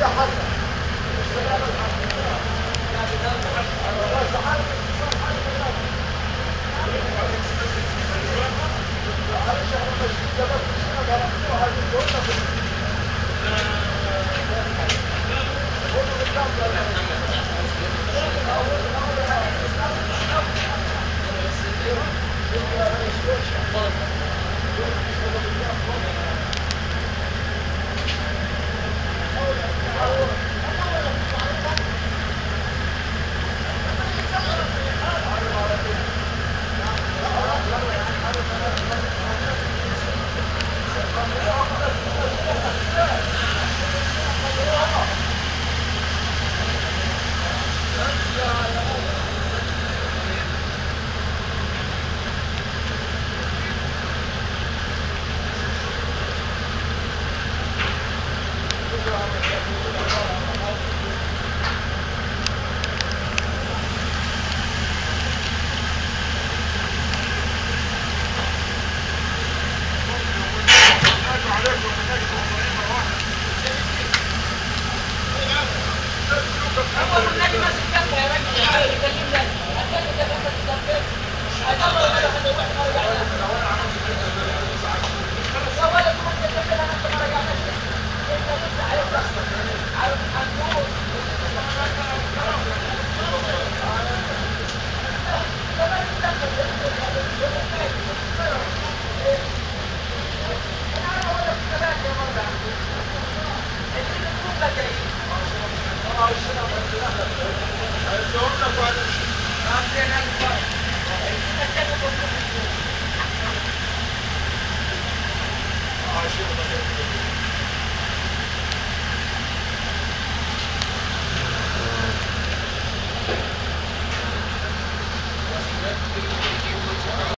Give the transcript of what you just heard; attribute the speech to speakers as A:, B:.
A: the hospital. 来，干杯！